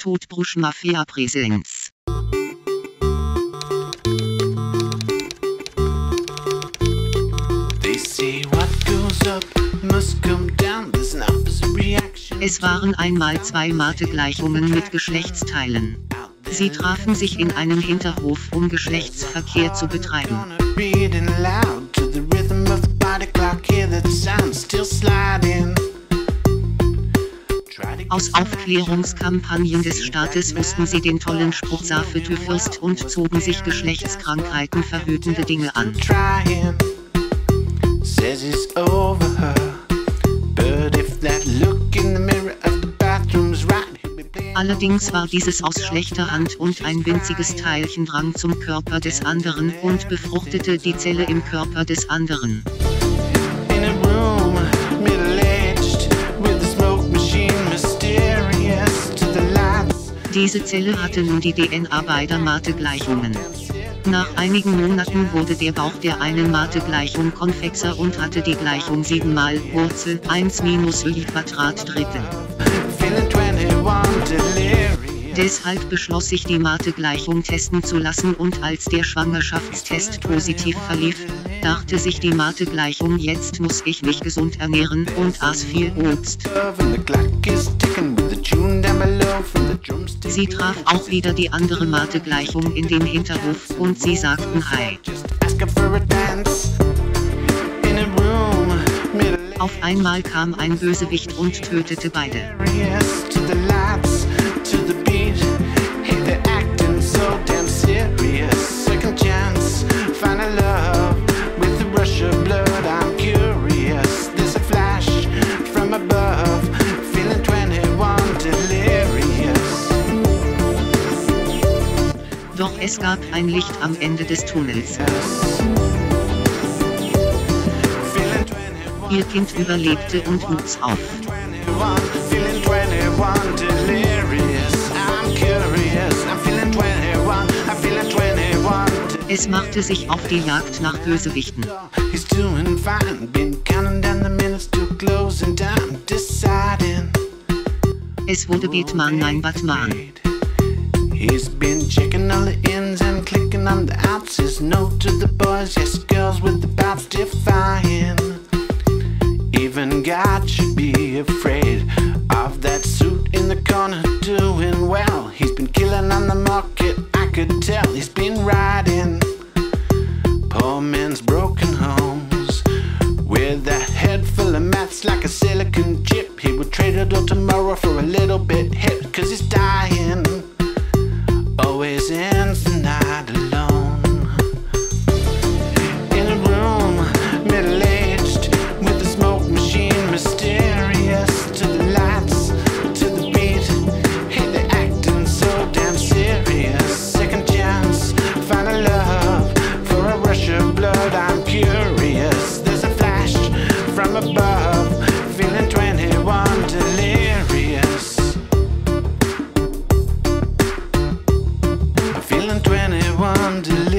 Todbrusch Mafia Präsenz. Es waren einmal zwei Mathe-Gleichungen mit Geschlechtsteilen. Sie trafen sich in einem Hinterhof, um Geschlechtsverkehr zu betreiben. Hear that sound still sliding. Aus Aufklärungskampagnen des Staates wussten sie den tollen Spruch Safe du Fürst und zogen sich Geschlechtskrankheiten verhütende Dinge an. Allerdings war dieses aus schlechter Hand und ein winziges Teilchen drang zum Körper des anderen und befruchtete die Zelle im Körper des anderen. Diese Zelle hatte nun die DNA beider Mathe-Gleichungen. Nach einigen Monaten wurde der Bauch der einen Mathe-Gleichung konvexer und hatte die Gleichung 7 mal Wurzel 1 minus y Quadrat Drittel. Feeling 21, delirious. Deshalb beschloss sich die Mathe-Gleichung testen zu lassen und als der Schwangerschaftstest positiv verlief, dachte sich die Mathe-Gleichung jetzt muss ich mich gesund ernähren und aß viel Obst. Sie traf auch wieder die andere Mathe-Gleichung in dem Hinterhof und sie sagten Hi. Auf einmal kam ein Bösewicht und tötete beide. Es gab ein Licht am Ende des Tunnels. Feeling 21. Ihr Kind überlebte und wuchs auf. 21, feeling 21, delirious. I'm curious, I'm feeling 21, I'm feeling 21. Es machte sich auf die Jagd nach Bösewichten. Es wurde Batman, nein Batman. All the ins and clicking on the outs. His note to the boys, yes, girls with the bouts defying. Even God should be afraid of that suit in the corner doing well. He's been killing on the market, I could tell. He's been riding poor man's broken homes with a head full of maths like a under